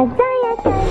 are very.